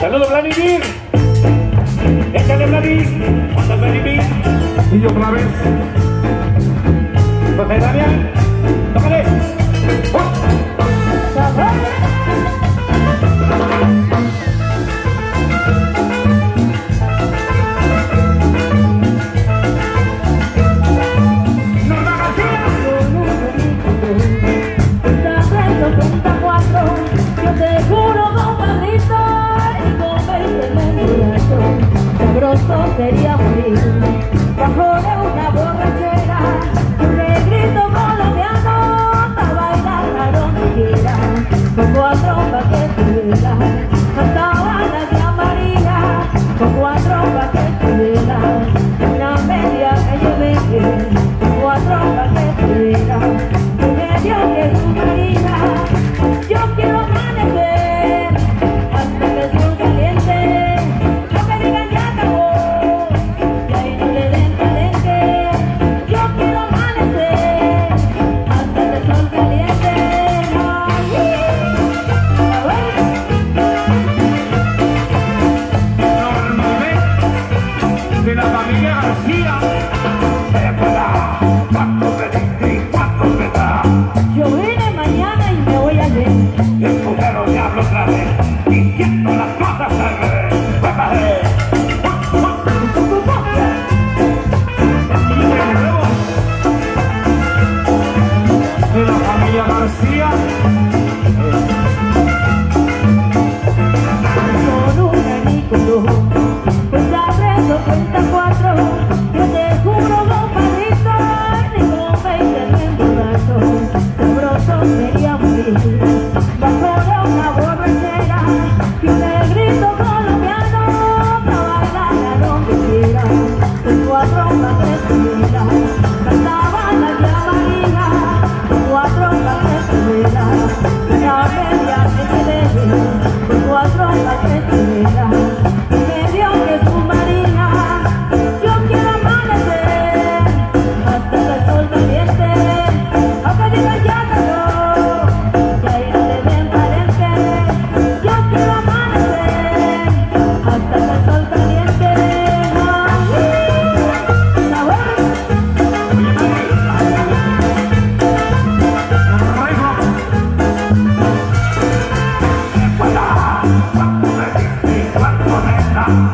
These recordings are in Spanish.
¡Saludos, Vladimir! ¡Échale, Vladimir! ¡Hola, Vladimir! Y otra vez. José Damián. sería morir bajo de una borrachera un negrito colombiano a bailar a donde quiera con cuatro pa' que tuviera cantaba la tía María. Con cuatro pa' que tuviera una media que yo dejé con cuatro pa' que tuviera un medio que tuviera Andalucía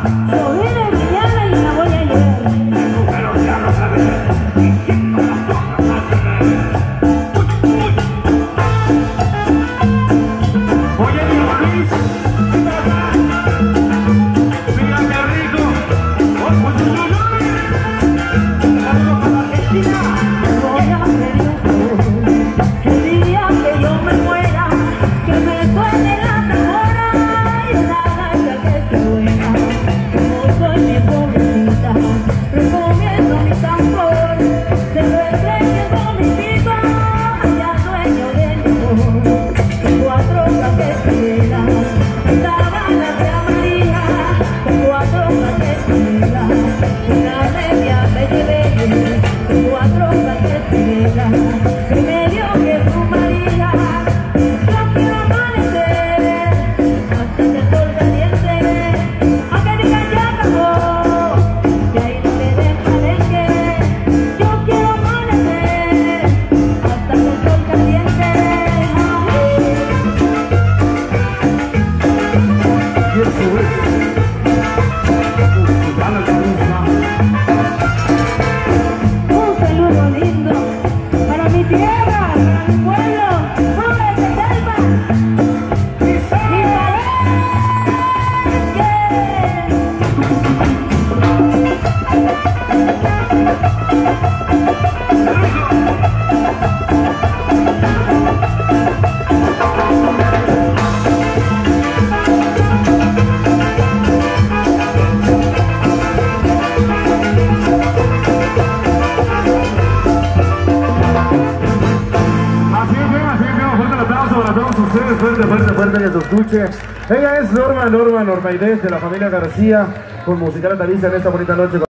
Bye. aplauso a ustedes fuerte, fuerte, fuerte que se escuche. Ella es Norma, Norma, Norma Inés de la familia García, con musical natalicia en esta bonita noche.